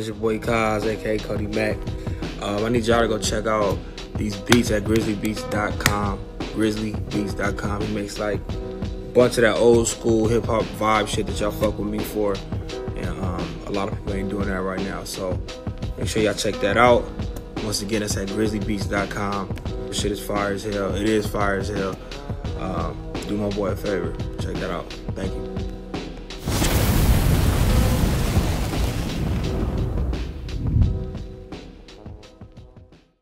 It's your boy Kaz, aka Cody Mack. Um, I need y'all to go check out these beats at grizzlybeatz.com. Grizzlybeatz.com. He makes like a bunch of that old school hip hop vibe shit that y'all fuck with me for. And um, a lot of people ain't doing that right now. So make sure y'all check that out. Once again, it's at grizzlybeatz.com. Shit is fire as hell. It is fire as hell. Um, do my boy a favor. Check that out. Thank you.